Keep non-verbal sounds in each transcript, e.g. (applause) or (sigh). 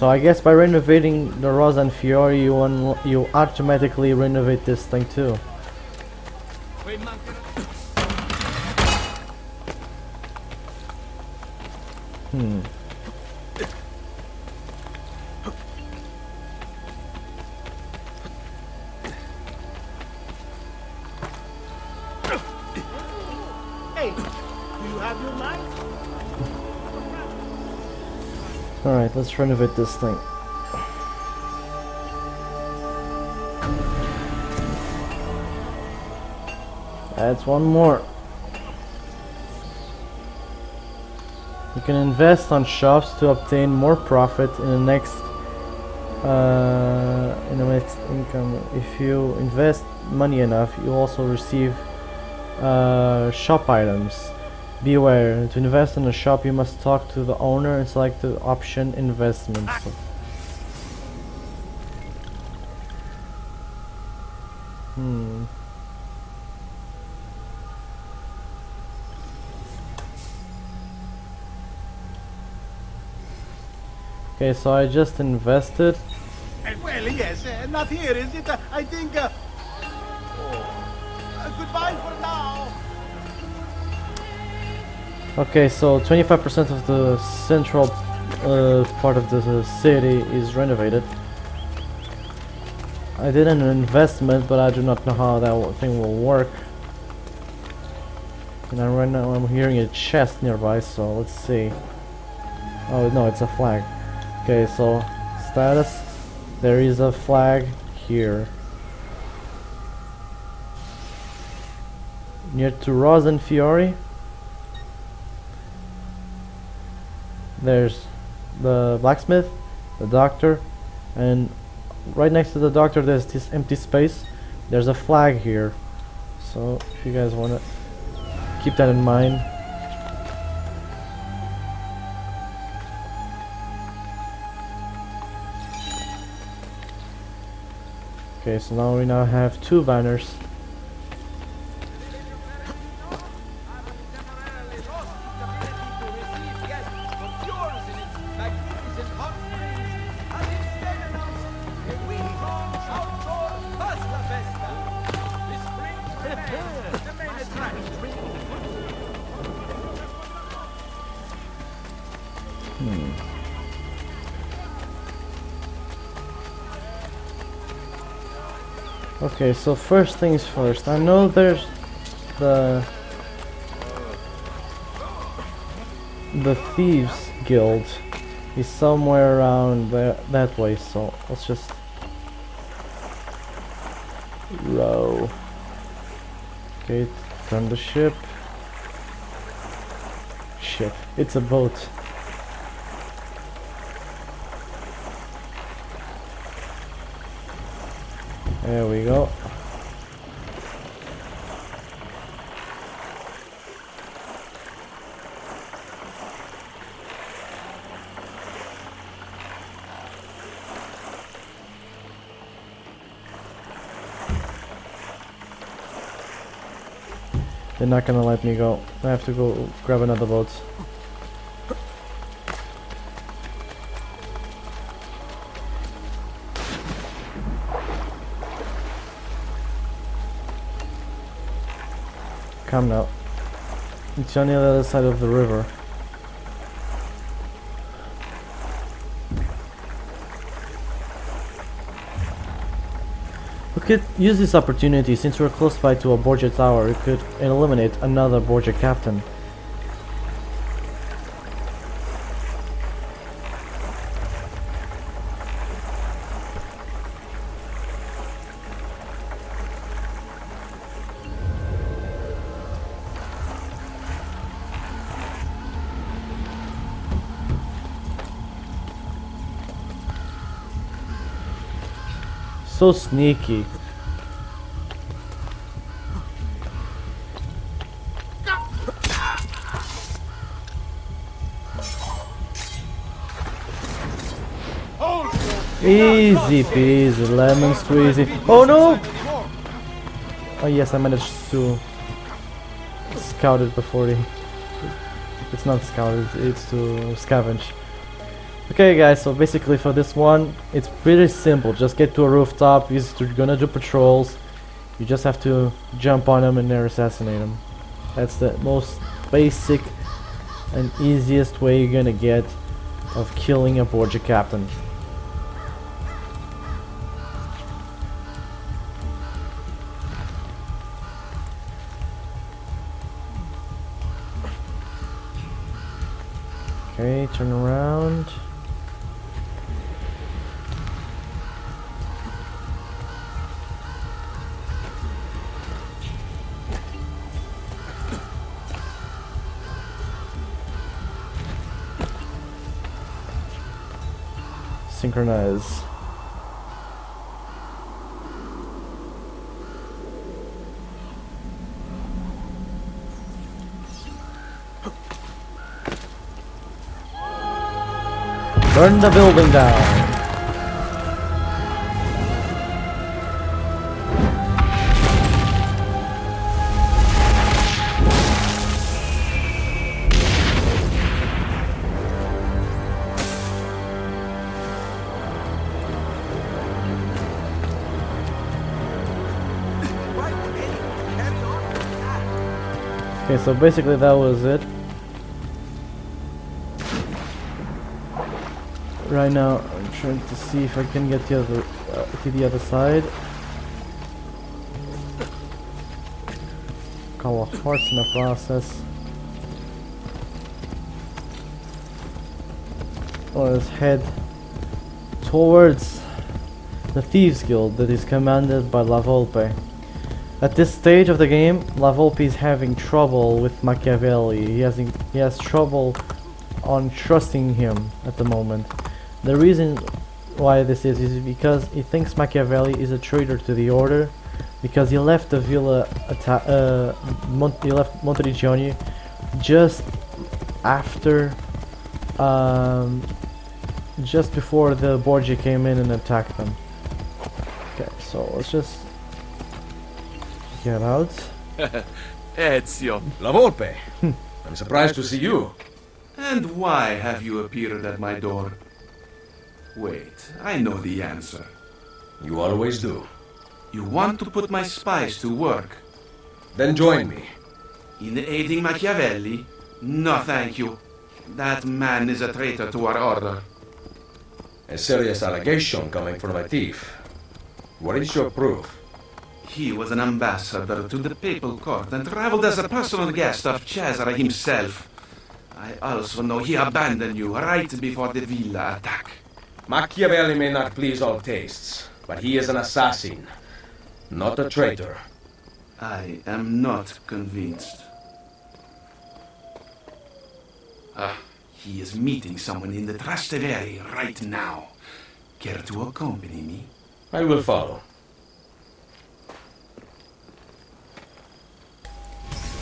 So I guess by renovating the Rosa in Fiore, you you automatically renovate this thing too. Hmm. Let's renovate this thing. That's one more. You can invest on shops to obtain more profit in the next uh, in the next income. If you invest money enough, you also receive uh, shop items. Beware, to invest in a shop you must talk to the owner and select the option investments. Hmm. Okay, so I just invested. Uh, well, yes, uh, not here, is it? Uh, I think. Uh, oh. goodbye for now. Okay, so 25% of the central uh, part of the city is renovated. I did an investment, but I do not know how that thing will work. And I, right now I'm hearing a chest nearby, so let's see. Oh no, it's a flag. Okay, so status. There is a flag here. Near to Rosa in Fiore. There's the blacksmith, the doctor, and right next to the doctor there's this empty space. There's a flag here. So if you guys want to keep that in mind. Okay, so now we now have two banners. Hmm. Okay, so first things first. I know there's the the thieves guild is somewhere around there that way. So let's just row. Okay, turn the ship. Ship. It's a boat. There we go. They're not gonna let me go. I have to go grab another boat. Come now. It's on the other side of the river. We could use this opportunity since we're close by to a Borgia tower. We could eliminate another Borgia captain. So sneaky. Easy peasy, lemon squeezy. Oh no! Oh yes, I managed to scout it before the... It's not scout, it's, to scavenge. Okay guys, so basically for this one, it's pretty simple. Just get to a rooftop, you're gonna do patrols. You just have to jump on them and then assassinate them. That's the most basic and easiest way you're gonna get of killing a Borgia captain. Okay, turn around. Synchronize. Burn the building down. Right, Eddie, carry on. Okay, so basically that was it. Right now, I'm trying to see if I can get the other uh, to the other side. Couple of hearts in the process. Let's head towards the Thieves Guild that is commanded by La Volpe. At this stage of the game, La Volpe is having trouble with Machiavelli. He has he has trouble on trusting him at the moment. The reason why this is is because he thinks Machiavelli is a traitor to the order because he left the villa uh, Mon- he left Monteriggioni just after um, just before the Borgia came in and attacked them. Okay, so let's just get out. (laughs) Ezio. La Volpe. (laughs) I'm surprised to see you. And why have you appeared at my door? Wait, I know the answer. You always do. You want to put my spies to work. Then join me. In aiding Machiavelli? No, thank you. That man is a traitor to our order. A serious allegation coming from a thief. What is your proof? He was an ambassador to the papal court and traveled as a personal guest of Cesare himself. I also know he abandoned you right before the villa attack. Machiavelli may not please all tastes, but he is an assassin, not a traitor. I am not convinced. Ah, he is meeting someone in the Trastevere right now. Care to accompany me? I will follow.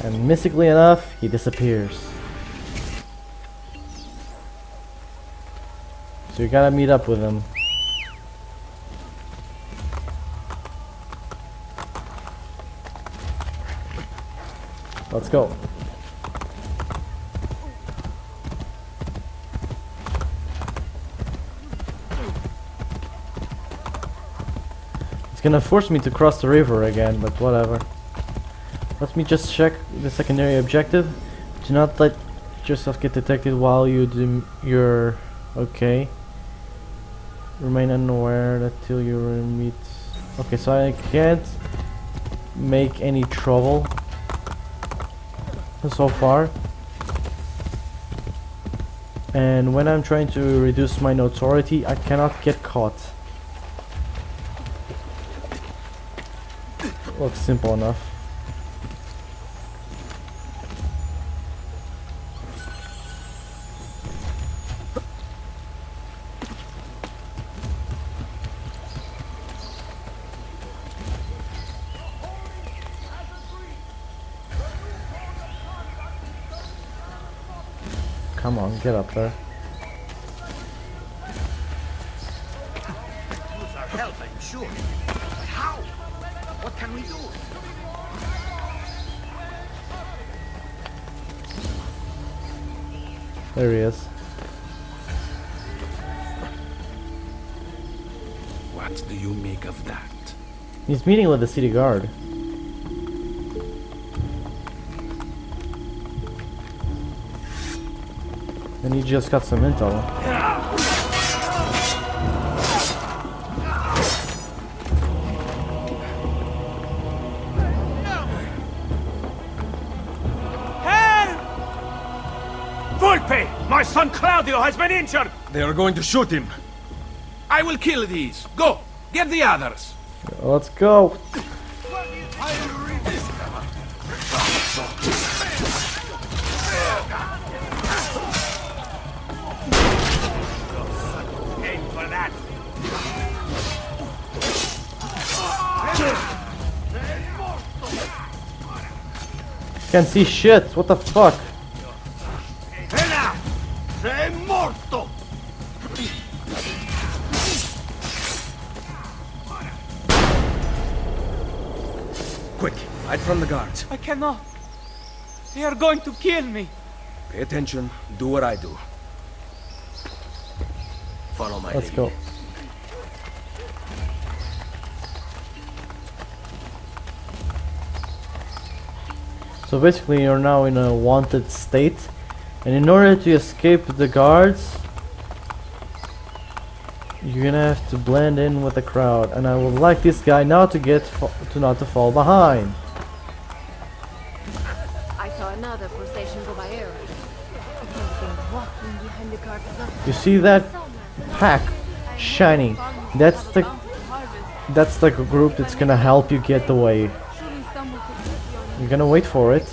And mystically enough, he disappears. So you gotta meet up with him. Let's go. It's gonna force me to cross the river again, but whatever. Let me just check the secondary objective. Do not let yourself get detected while you do your okay. Remain unaware until you meet. Okay, so I can't make any trouble so far. And when I'm trying to reduce my notoriety, I cannot get caught. Looks simple enough. There he is. What do you make of that? He's meeting with the city guard. And he just got some intel. Claudio has been injured! They are going to shoot him. I will kill these. Go, get the others. Let's go! Aim! Can't see shit! What the fuck? Hide from the guards. I cannot. They are going to kill me. Pay attention, do what I do. Follow my Let's lead. go. So basically you're now in a wanted state and in order to escape the guards you're gonna have to blend in with the crowd and I would like this guy now to get to not to fall behind. See that pack shining? That's the that's the group that's gonna help you get away. You're gonna wait for it.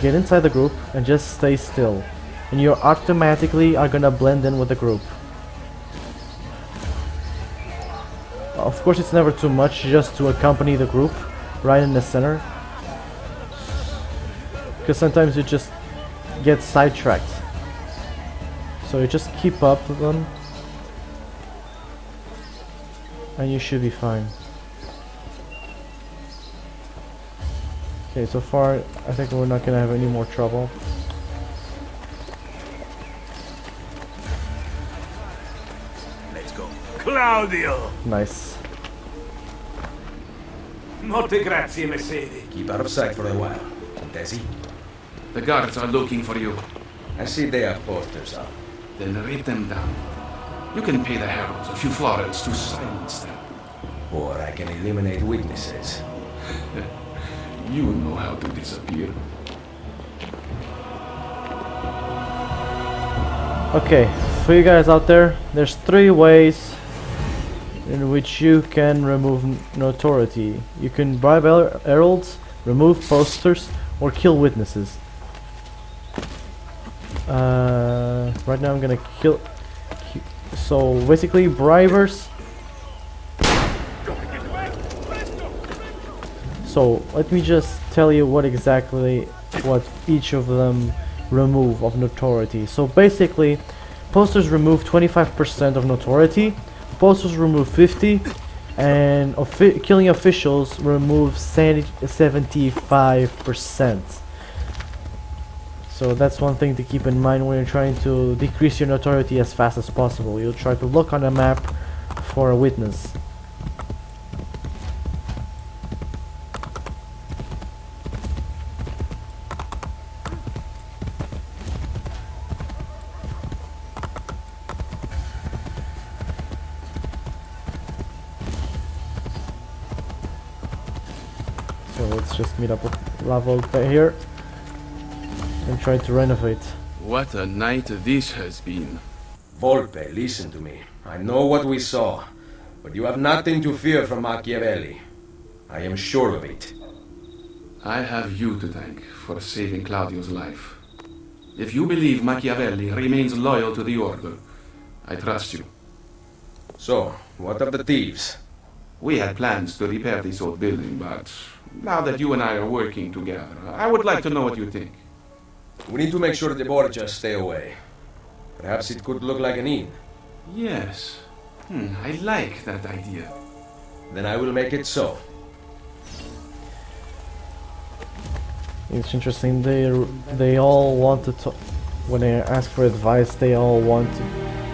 Get inside the group and just stay still and you automatically are gonna blend in with the group of course it's never too much just to accompany the group right in the center because sometimes you just get sidetracked so you just keep up with them and you should be fine Okay, so far I think we're not gonna have any more trouble. Let's go. Claudio! Nice. Molte grazie, Mercedes. Keep out of sight for a while. Desi, The guards are looking for you. I see they have posters up. Then rip them down. You can pay the heralds a few florins to silence them. Or I can eliminate witnesses. (laughs) You know how to disappear. Okay, for you guys out there, there's three ways in which you can remove notoriety. You can bribe her- heralds, remove posters, or kill witnesses. Uh, Uh, right now I'm gonna kill. So basically, bribers. So let me just tell you what exactly what each of them remove of notoriety. So basically, posters remove 25% of notoriety, posters remove 50, and killing officials remove 75%. So that's one thing to keep in mind when you're trying to decrease your notoriety as fast as possible. You'll try to look on a map for a witness. So let's just meet up with La Volpe here and try to renovate. What a night this has been. Volpe, listen to me. I know what we saw, but you have nothing to fear from Machiavelli. I am sure of it. I have you to thank for saving Claudio's life. If you believe Machiavelli remains loyal to the Order, I trust you. So, what of the thieves? We had plans to repair this old building, but now that you and I are working together, I would like to know what you think. We need to make sure the Borgias stay away. Perhaps it could look like an inn. Yes. Hmm, I like that idea. Then I will make it so. It's interesting. They they all want to talk. When they ask for advice, they all want to,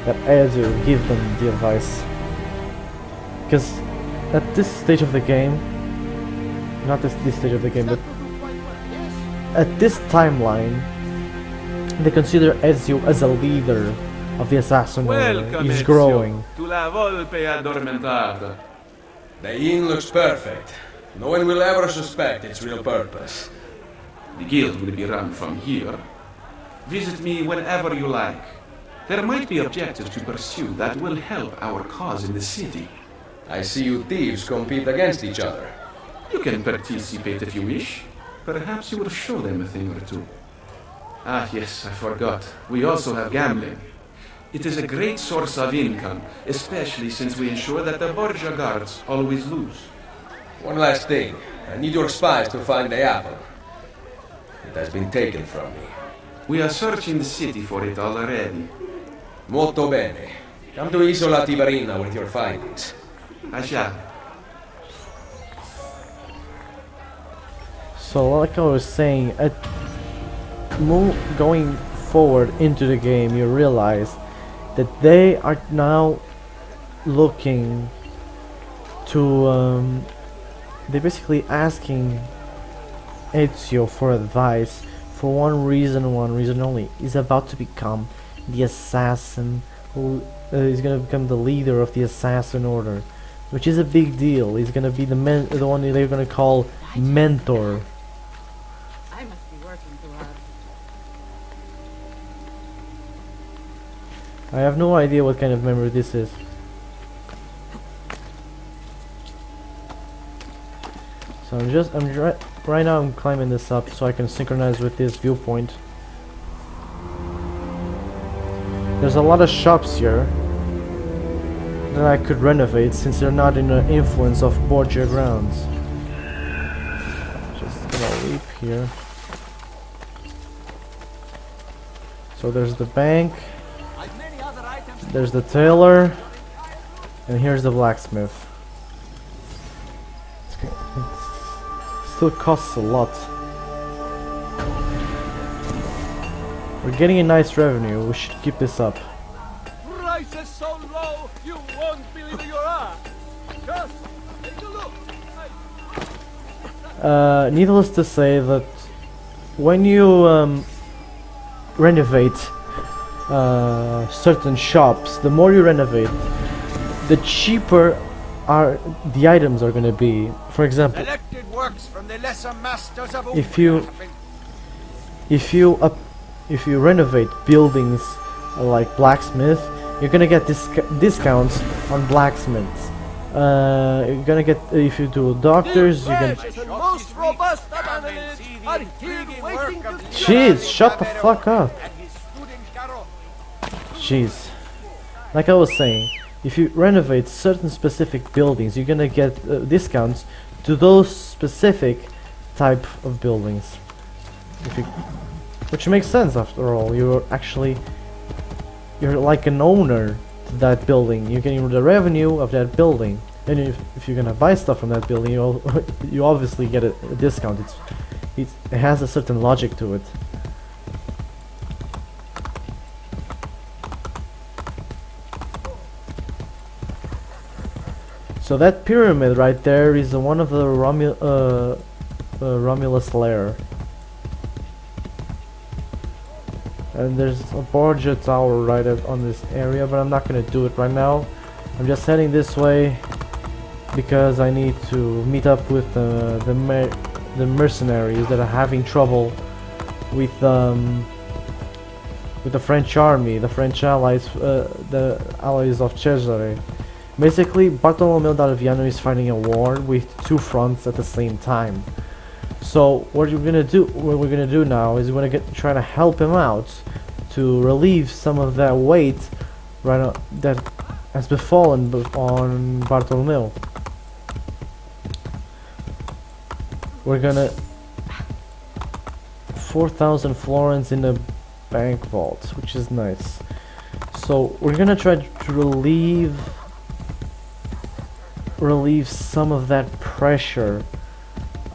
that Ezio give them the advice. because at this stage of the game, not this this stage of the game, but at this timeline, they consider Ezio as a leader of the assassin order. Welcome, He's Ezio, growing. to La Volpe Addormentata. The inn looks perfect. No one will ever suspect its real purpose. The guild will be run from here. Visit me whenever you like. There might be objectives to pursue that will help our cause in the city. I see you thieves compete against each other. You can participate if you wish. Perhaps you will show them a thing or two. Ah, yes, I forgot. We also have gambling. It is a great source of income, especially since we ensure that the Borgia guards always lose. One last thing. I need your spies to find the apple. It has been taken from me. We are searching the city for it already. Molto bene. Come to Isola Tiberina with your findings. I shall. So, like I was saying, at going forward into the game, you realize that they are now looking to. Um, they're basically asking Ezio for advice for one reason, one reason only. He's about to become the assassin who uh, is going to become the leader of the assassin order, which is a big deal. He's going to be the men- the one they're going to call mentor. I have no idea what kind of memory this is. So I'm just I'm right now I'm climbing this up so I can synchronize with this viewpoint. There's a lot of shops here that I could renovate since they're not in the influence of Borgia grounds. Just gonna leap here. So there's the bank. There's the tailor, and here's the blacksmith. It's It still costs a lot. We're getting a nice revenue. We should keep this up. Prices so low, you won't believe your eyes. Just take a look. Uh, needless to say that when you um, renovate uh, certain shops, the more you renovate, the cheaper are the items are going to be. For example, works from the lesser masters of If you- if you up, if you renovate buildings uh, like blacksmith, you're gonna get disc- discounts on blacksmiths. Uh, you're gonna get if you do doctors, you're gonna. the most robust analysts are here waiting to Jeez, shut the fuck up. Jeez. Like I was saying, if you renovate certain specific buildings, you're gonna get uh, discounts to those specific type of buildings. If you, which makes sense after all. You're actually you're like an owner to that building. You're getting the revenue of that building. And if, if you're gonna buy stuff from that building, you (laughs) you obviously get a, a discount. It's, it's it has a certain logic to it. So that pyramid right there is one of the uh, uh, Romulus lair. And there's a Borgia tower right on this area, but I'm not gonna do it right now. I'm just heading this way because I need to meet up with the mer the mercenaries that are having trouble with um, with the French army, the French allies, uh, the allies of Cesare. Basically, Bartolomeo d'Alviano is fighting a war with two fronts at the same time. So what you're gonna do, what we're gonna do now is we're gonna get try to help him out to relieve some of that weight right that has befallen on Bartolomeo. We're gonna 4,000 florins in the bank vault, which is nice. So we're gonna try to relieve relieve some of that pressure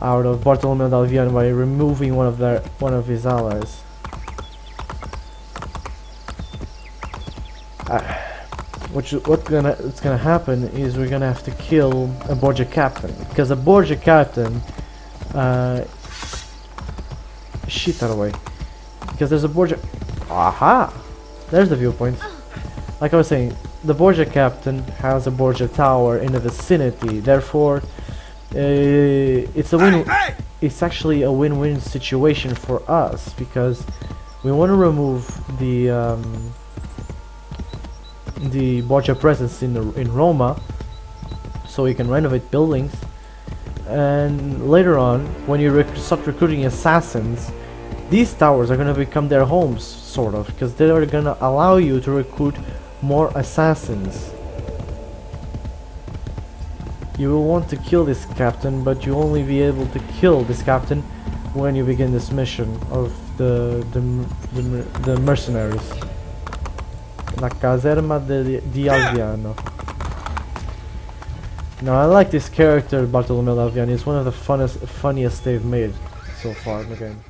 out of Bartolomeo d'Alviano by removing one of their one of his allies. Ah, which what gonna what's gonna happen is we're gonna have to kill a Borgia captain because a Borgia captain uh shit that away because there's a Borgia aha! There's the viewpoint. Like I was saying the Borgia captain has a Borgia tower in the vicinity. Therefore uh, it's a win it's actually a win-win situation for us because we want to remove the um, the Borgia presence in the, in Roma so we can renovate buildings. And later on when you rec start recruiting assassins these towers are going to become their homes sort of because they are going to allow you to recruit more assassins you will want to kill this captain but you only be able to kill this captain when you begin this mission of the the, the, the mercenaries La caserma de, di Alviano no, I like this character, Bartolomeo Alviani. It's one of the funnest, funniest they've made so far in the game.